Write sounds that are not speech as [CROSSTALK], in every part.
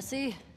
See?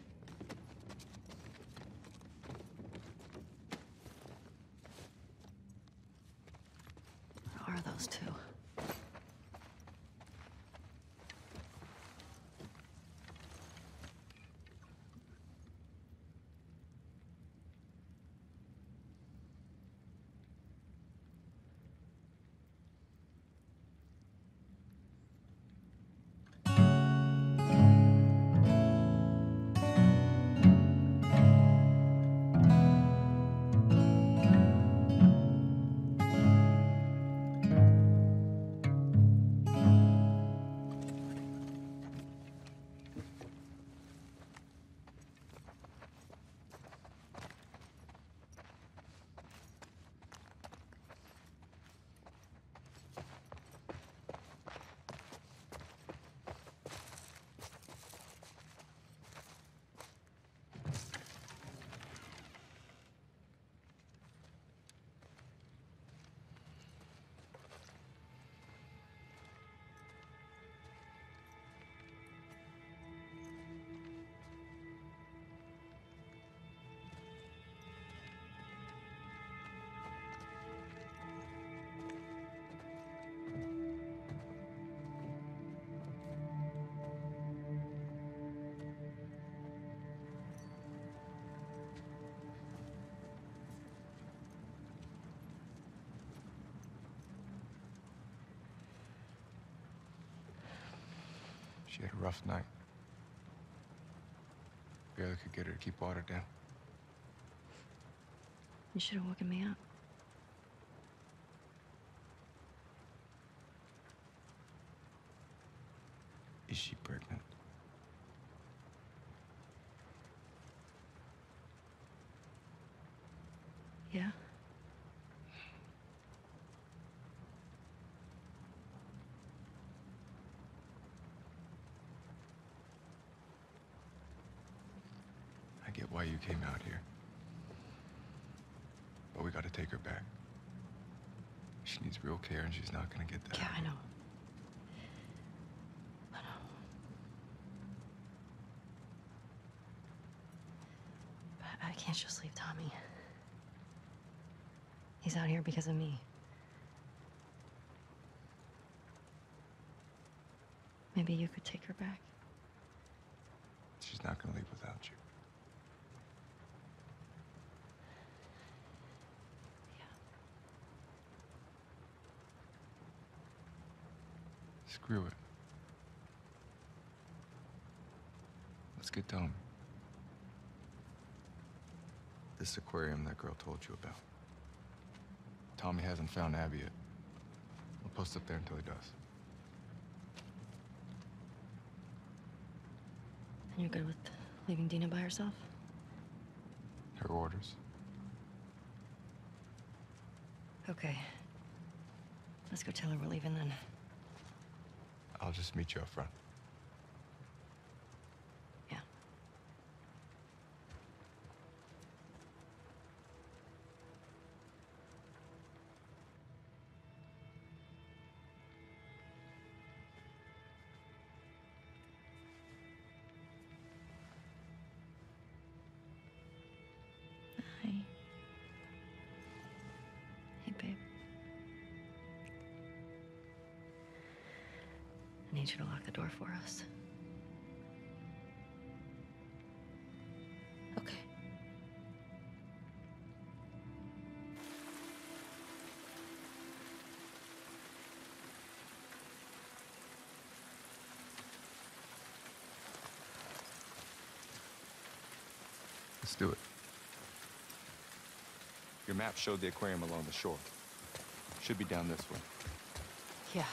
She had a rough night. Barely could get her to keep water down. You should have woken me up. Is she pregnant? Yeah? I get why you came out here. But we gotta take her back. She needs real care and she's not gonna get that. Yeah, I know. I know. But I can't just leave Tommy. He's out here because of me. Maybe you could take her back. She's not gonna leave without you. Screw it. Let's get Tommy. This aquarium that girl told you about. Tommy hasn't found Abby yet. We'll post up there until he does. And you're good with leaving Dina by herself? Her orders. Okay. Let's go tell her we're leaving then. I'll just meet you up front. Us. Okay. Let's do it. Your map showed the aquarium along the shore. Should be down this way. Yeah.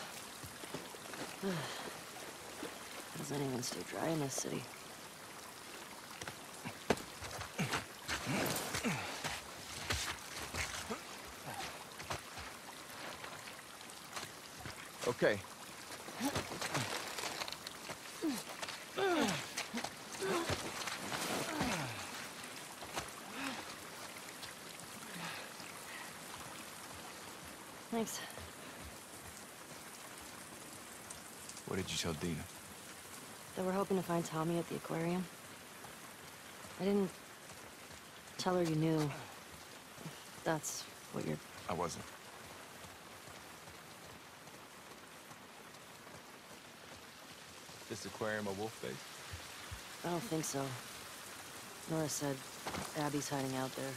Does anyone stay dry in this city? Okay. Thanks. What did you tell Dina? That we're hoping to find Tommy at the aquarium. I didn't tell her you knew. If that's what you're. I wasn't. This aquarium a wolf base? I don't think so. Nora said Abby's hiding out there.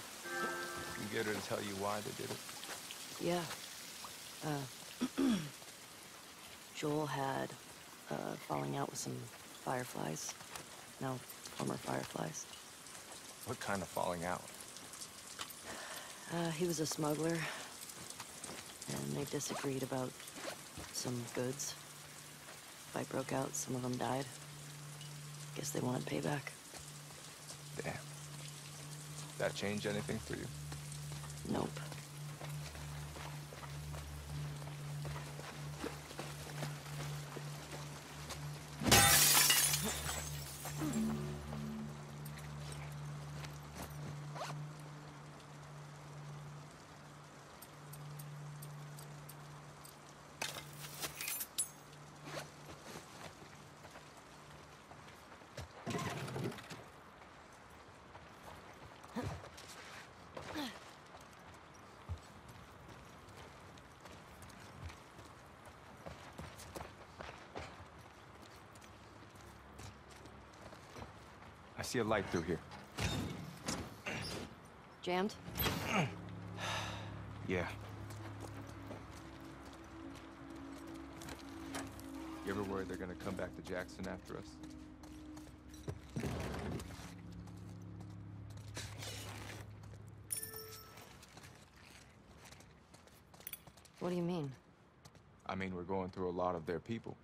You get her to tell you why they did it? Yeah. Uh, [CLEARS THROAT] Joel had uh, falling out with some fireflies. No, former fireflies. What kind of falling out? Uh, he was a smuggler, and they disagreed about some goods. Fight broke out, some of them died. Guess they wanted payback. Damn. That change anything for you? Nope. See a light through here. Jammed? [CLEARS THROAT] Yeah. You ever worried they're gonna come back to Jackson after us? What do you mean? I mean, we're going through a lot of their people.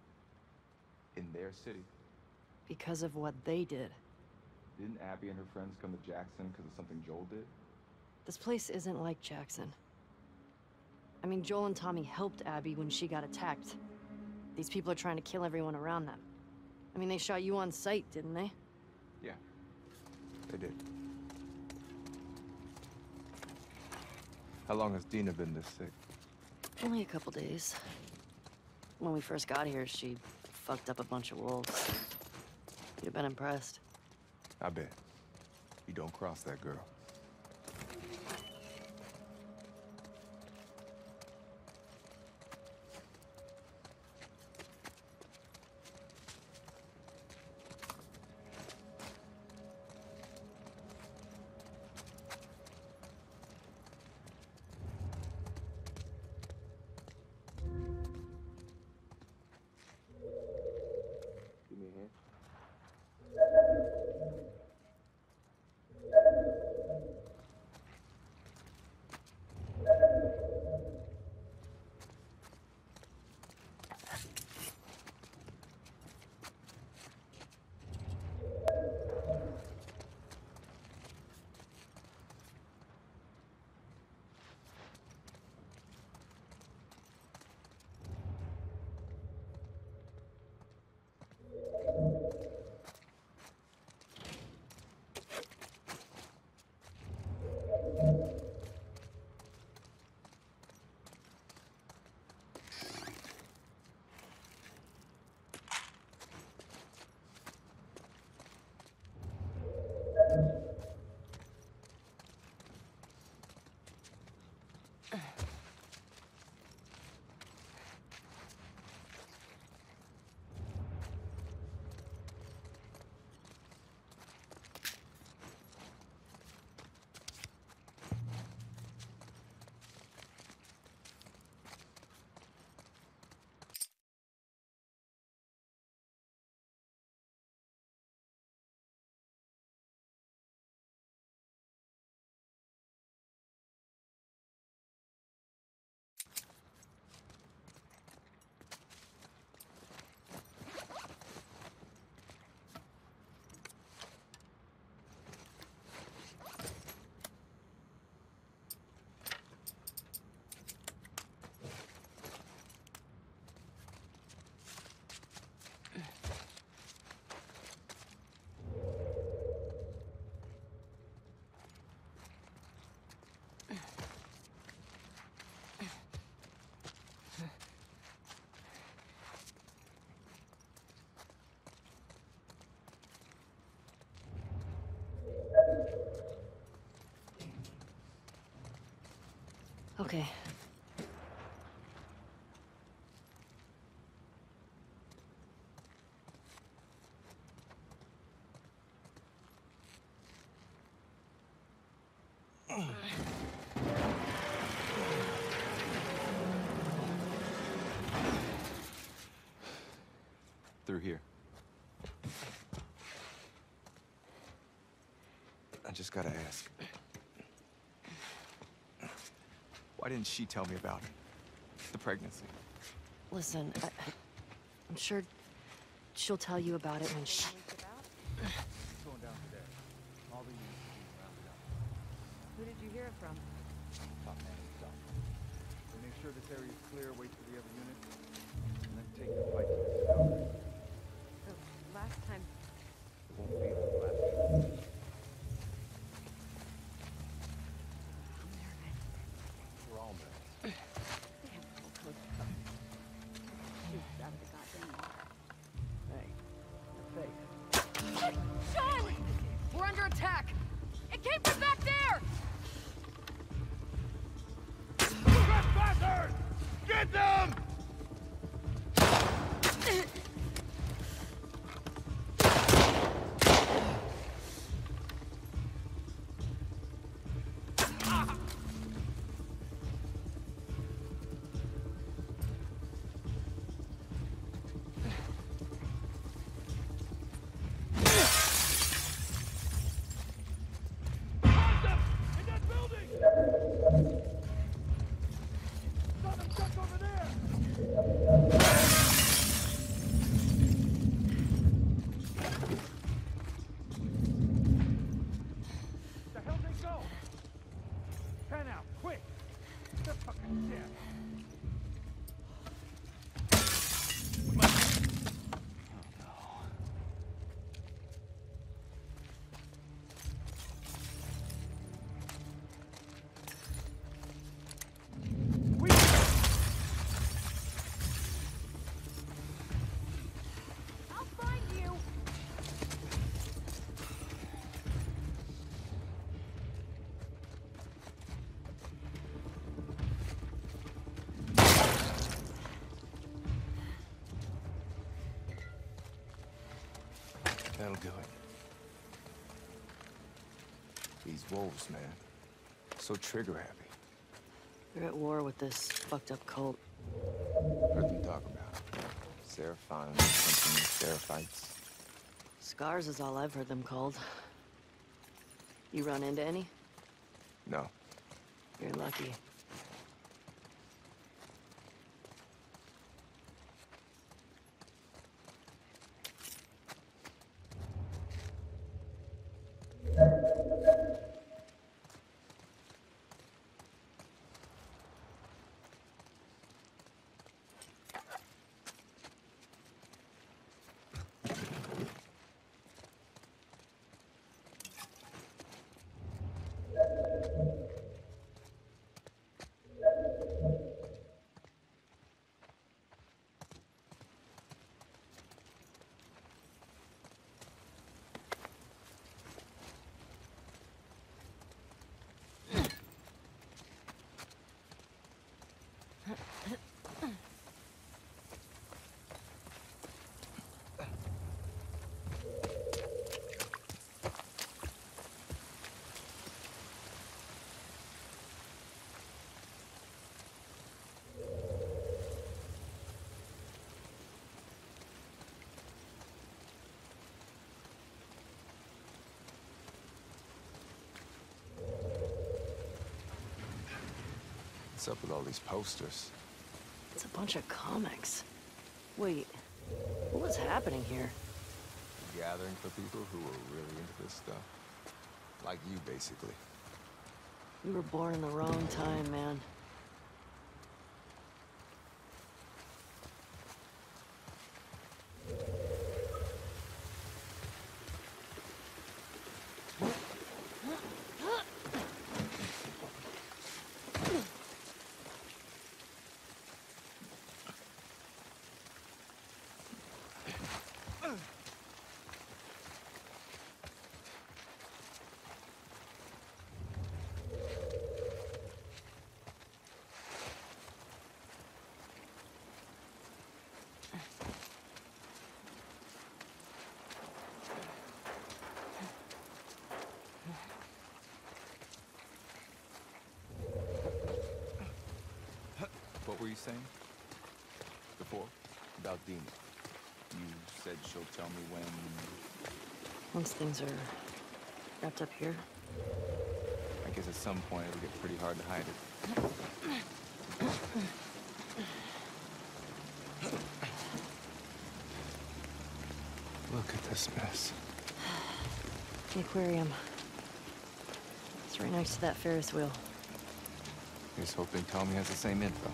In their city. Because of what they did. Didn't Abby and her friends come to Jackson because of something Joel did? This place isn't like Jackson. I mean, Joel and Tommy helped Abby when she got attacked. These people are trying to kill everyone around them. I mean, they shot you on sight, didn't they? Yeah. They did. How long has Dina been this sick? Only a couple days. When we first got here, she fucked up a bunch of wolves. You'd have been impressed. I bet. You don't cross that girl. Okay. Through here. I just gotta ask. Why didn't she tell me about it? The pregnancy. Listen, I, I'm sure she'll tell you about it when she... Going down today. All the units are being rounded up. Who did you hear it from? Top man himself. So make sure this area is clear, wait for the other units, wolves, man. So trigger happy. They're at war with this fucked up cult. Heard them talk about it. Seraphon, something, Seraphites. Scars is all I've heard them called. You run into any? No. You're lucky. What's up with all these posters? It's a bunch of comics. Wait, what was happening here? A gathering for people who were really into this stuff. Like you, basically. You were born in the wrong time, man. Saying? Before? About Dina. You said she'll tell me when... Once things are wrapped up here, I guess at some point it'll get pretty hard to hide it. Look at this mess. [SIGHS] the aquarium. It's right next to that Ferris wheel. Here's hoping Tommy has the same info.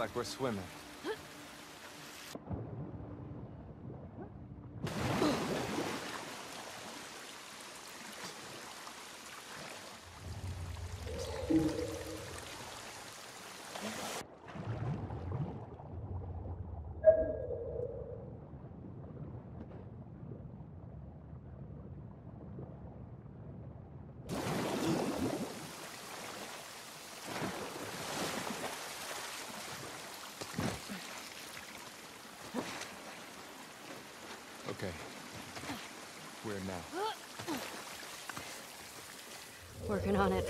Like we're swimming. Okay. Where now? Working on it.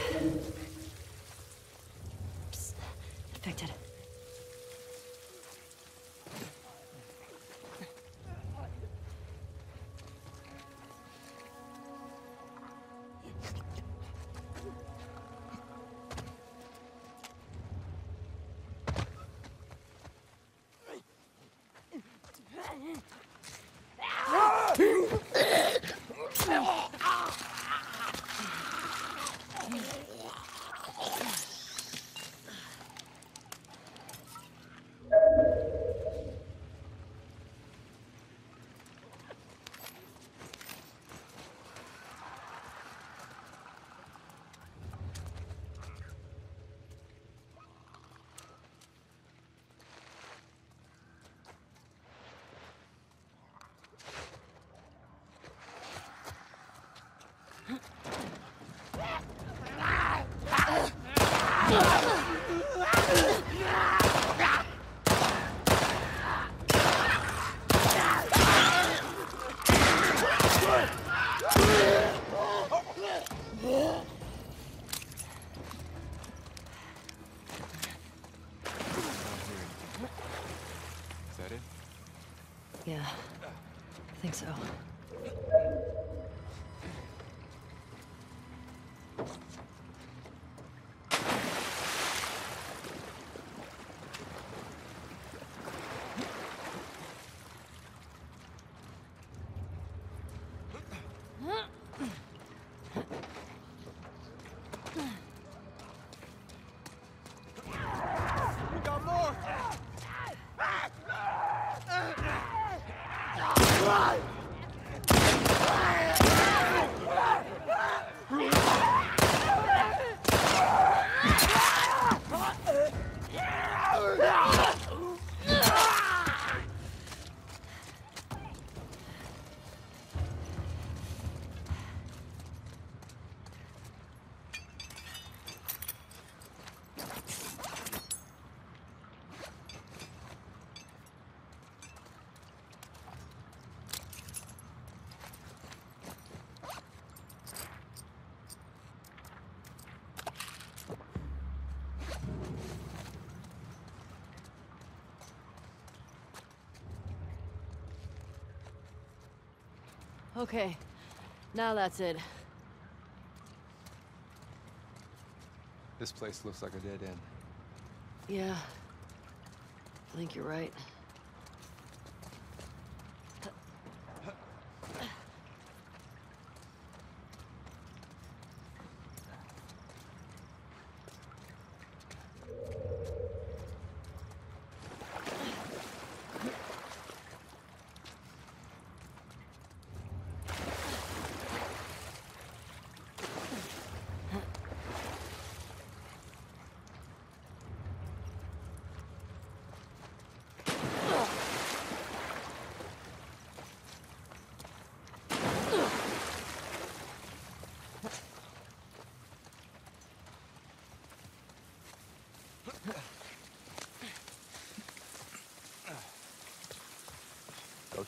Okay. Now that's it. This place looks like a dead end. Yeah. I think you're right.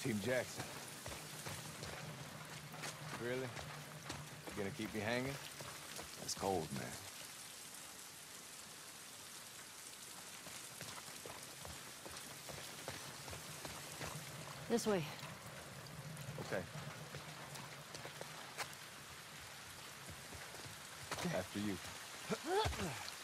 Team Jackson. Really? You gonna keep me hanging? That's cold, man. This way. Okay. After you. [LAUGHS]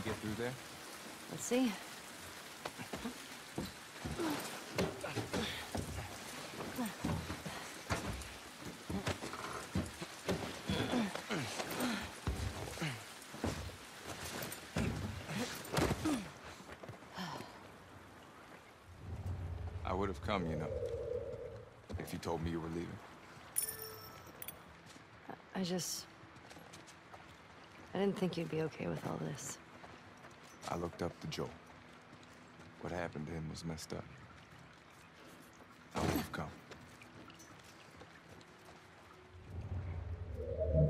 can get through there? Let's see. I would have come, you know. If you told me you were leaving. I just... I didn't think you'd be okay with all this. I looked up to Joel. What happened to him was messed up. Would have come.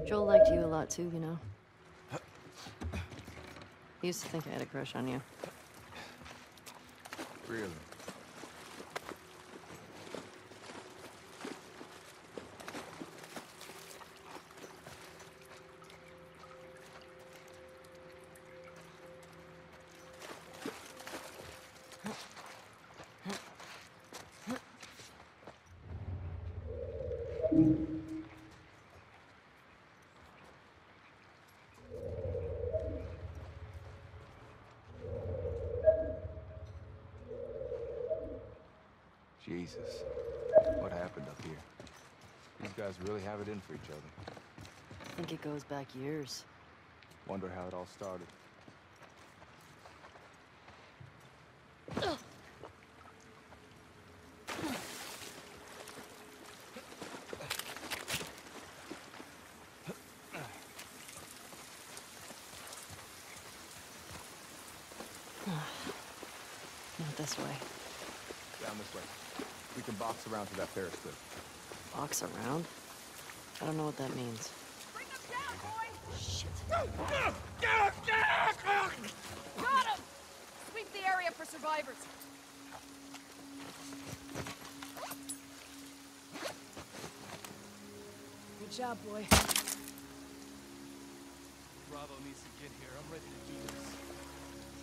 Joel liked you a lot too, you know. He used to think I had a crush on you. Really? Jesus. What happened up here? These guys really have it in for each other. I think it goes back years. Wonder how it all started. Not this way. Down this way. We can box around to that Ferris wheel. Box around? I don't know what that means. Bring them down, boy! Shit. Got him! Sweep the area for survivors. Good job, boy. Bravo needs to get here. I'm ready to do this.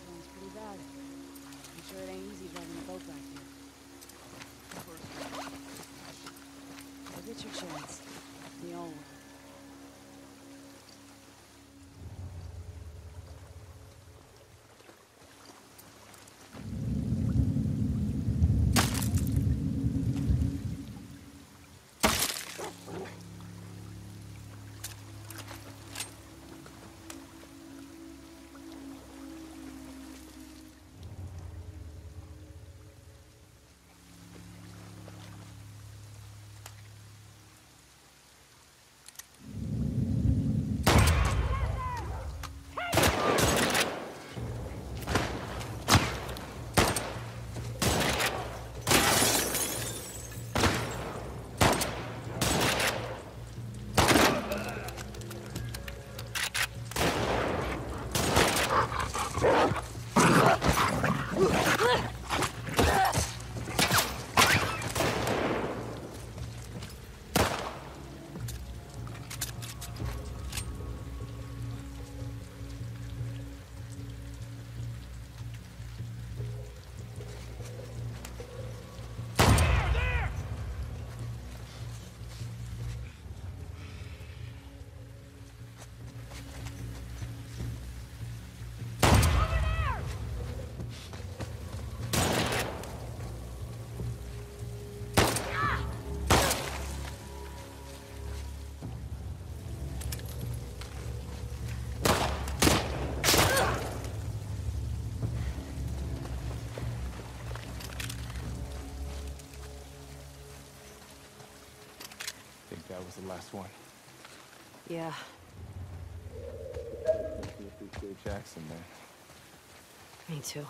Sounds pretty bad. I'm sure it ain't easy driving a boat back here. Go get your chance. We all will. That was the last one. Yeah, me appreciate Jackson, man. me too.